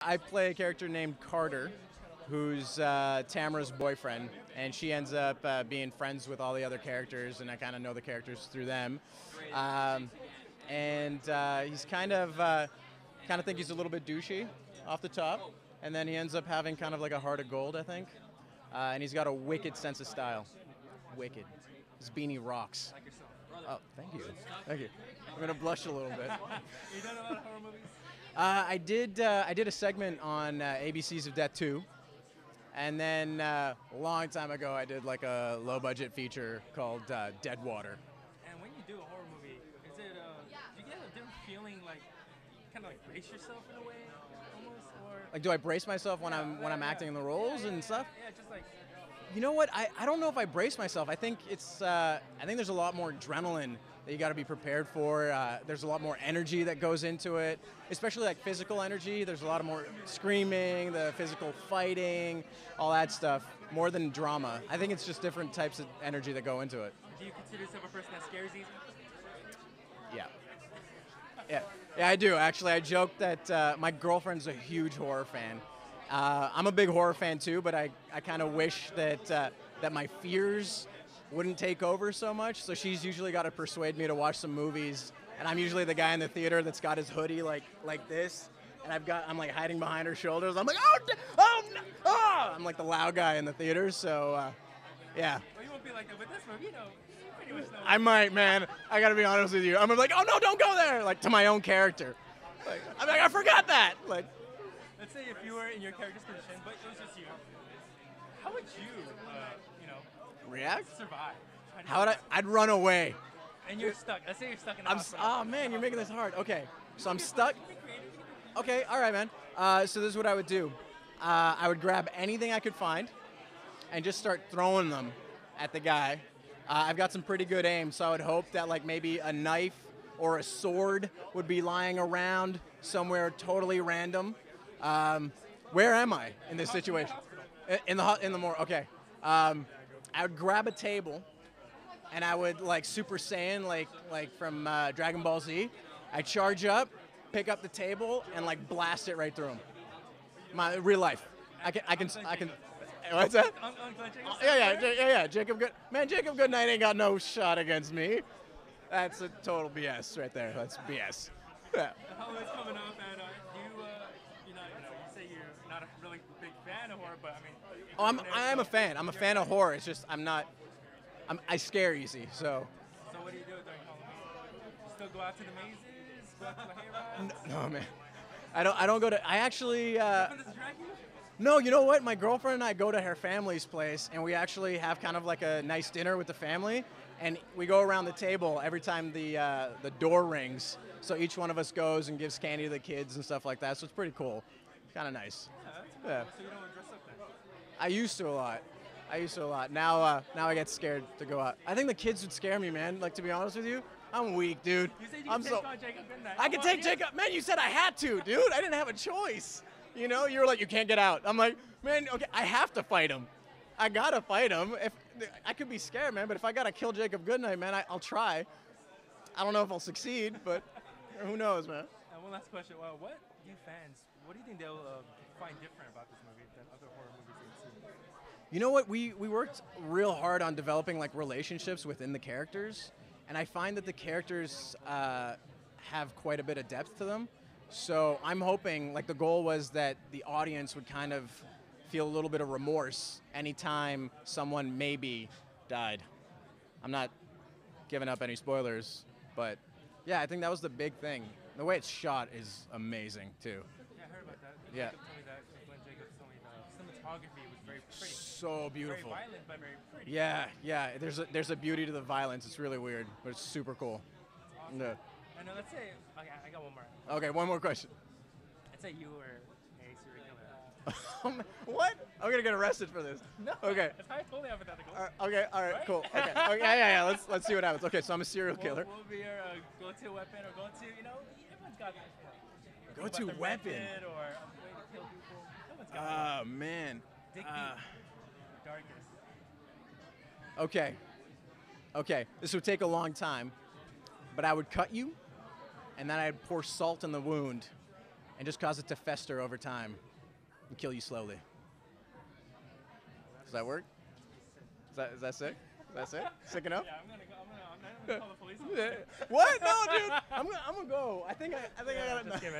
I play a character named Carter, who's uh, Tamara's boyfriend, and she ends up uh, being friends with all the other characters, and I kind of know the characters through them. Um, and uh, he's kind of uh, kind of think he's a little bit douchey off the top, and then he ends up having kind of like a heart of gold, I think. Uh, and he's got a wicked sense of style. Wicked. His beanie rocks. Oh, thank you. Thank you. I'm gonna blush a little bit. You done a lot of horror movies? Uh, I did. Uh, I did a segment on uh, ABCs of Death 2, and then uh, a long time ago, I did like a low-budget feature called uh, Dead Water. And when you do a horror movie, is it uh, do you get a different feeling, like kind of like brace yourself in a way, almost, or Like, do I brace myself when I'm when I'm acting in the roles and stuff? yeah, just like You know what? I, I don't know if I brace myself. I think it's uh, I think there's a lot more adrenaline that you got to be prepared for. Uh, there's a lot more energy that goes into it, especially like physical energy. There's a lot of more screaming, the physical fighting, all that stuff, more than drama. I think it's just different types of energy that go into it. do you consider yourself a person that scares easy? Yeah. Yeah, yeah, I do. Actually, I joke that uh, my girlfriend's a huge horror fan. Uh, I'm a big horror fan too, but I, I kind of wish that uh, that my fears wouldn't take over so much. So she's usually got to persuade me to watch some movies, and I'm usually the guy in the theater that's got his hoodie like like this, and I've got I'm like hiding behind her shoulders. I'm like, oh, oh, no, oh! I'm like the loud guy in the theater. So, uh, yeah. Well, you won't be like that with this movie, you know. You pretty much know. I might, man. I gotta be honest with you. I'm like, oh no, don't go there. Like to my own character. Like, I'm like, I forgot that. Like, Let's say if you were in your character's position, but it was just you. How would you, uh, react? survive? How would I? I'd run away. And you're stuck. Let's say you're stuck in the I'm. s- hospital. Oh man, you're making this hard. Okay, so I'm stuck. You can be creative, you can be- Okay, all right, man. Uh, so this is what I would do. Uh, I would grab anything I could find, and just start throwing them at the guy. Uh, I've got some pretty good aim, so I would hope that like maybe a knife or a sword would be lying around somewhere totally random. Um, where am I in this situation? In the ho- in the more okay. Um, I would grab a table, and I would like Super Saiyan, like like from uh, Dragon Ball Z. I charge up, pick up the table, and like blast it right through him. My real life. I can I can I can. What's that? Oh, Yeah, yeah, yeah, yeah. Jacob Good. Man, Jacob Goodnight ain't got no shot against me. That's a total BS right there. That's BS. Yeah. Holidays coming and uh, you, uh, you know, you know, you say you're not a really big fan of horror, but I mean. Oh, I'm I am a fan. I'm a fan of horror. It's just I'm not. I'm, I scare easy. So So what do you do during Halloween? You still go out to the mazes, go out to the hayrides? no man. I don't. I don't go to. I actually. Uh, Nothing to distract you? No, you know what? My girlfriend and I go to her family's place, and we actually have kind of like a nice dinner with the family, and we go around the table every time the uh, the door rings. So each one of us goes and gives candy to the kids and stuff like that. So it's pretty cool. Kind of nice. Yeah, that's cool. Yeah. So you don't dress up then? I used to a lot. I used to a lot. Now, uh, now I get scared to go out. I think the kids would scare me, man. Like to be honest with you, I'm weak, dude. You said you I'm can so. take Jacob Goodnight. I can take. Jacob. Man, you said I had to, dude. I didn't have a choice. You know, you were like, you can't get out. I'm like, man, okay, I have to fight him. I gotta fight him. If I could be scared, man, but if I gotta kill Jacob Goodnight, man, I, I'll try. I don't know if I'll succeed, but who knows, man. And one last question. Well, what do fans, what do you think they'll uh, find different about this movie than other horror movies they've seen? You know what? We we worked real hard on developing like relationships within the characters, and I find that the characters uh, have quite a bit of depth to them. So I'm hoping, like the goal was that the audience would kind of feel a little bit of remorse anytime someone maybe died. I'm not giving up any spoilers, but yeah, I think that was the big thing. The way it's shot is amazing too. Yeah, I heard about that. Yeah. Jacob told me that. Glenn Jacobs told me the cinematography was very pretty. So beautiful. Very violent, but very pretty. Yeah, yeah. There's a there's a beauty to the violence. It's really weird, but it's super cool. Yeah. And uh, let's say, okay, I got one more. Okay, one more question. Let's say you were a serial killer. Um, what? I'm gonna get arrested for this. No. Okay. It's high- totally hypothetical. Uh, okay. All right. Right? Cool. Okay. okay. Yeah, yeah, yeah. Let's let's see what happens. Okay. So I'm a serial What- killer. What would be your uh, go-to weapon or go-to, you know, everyone's got Go-to weapon? or a way to kill people. Oh man. Dig Uh, deep. darkest. okay. Okay. This would take a long time, but I would cut you, and then I'd pour salt in the wound, and just cause it to fester over time and kill you slowly. Does that work? Is that, is that sick? Is that sick? Sick enough? Yeah, I'm gonna go. I'm gonna. I'm not gonna call the police. what? No, dude. I'm gonna, I'm gonna go. I think I, I think I got it.